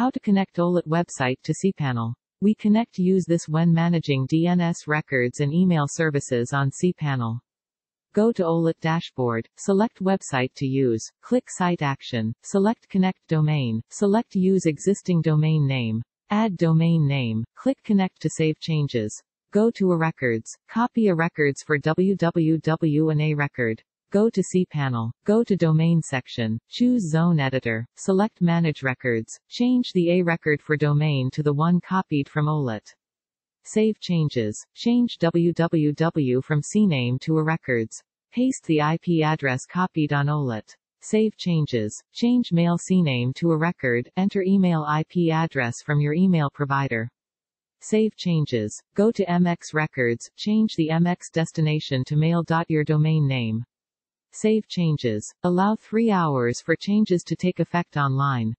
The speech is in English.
How to connect Olitt website to cPanel. We connect use this when managing DNS records and email services on cPanel. Go to Olitt dashboard, select website to use, click site action, select connect domain, select use existing domain name, add domain name, click connect to save changes. Go to a records, copy a records for www and a record. Go to cPanel. Go to Domain section. Choose Zone Editor. Select Manage Records. Change the A record for domain to the one copied from Olitt. Save changes. Change www from CNAME to a records. Paste the IP address copied on Olitt. Save changes. Change mail CNAME to a record. Enter email IP address from your email provider. Save changes. Go to MX Records. Change the MX destination to mail.your domain name. Save changes. Allow 3 hours for changes to take effect online.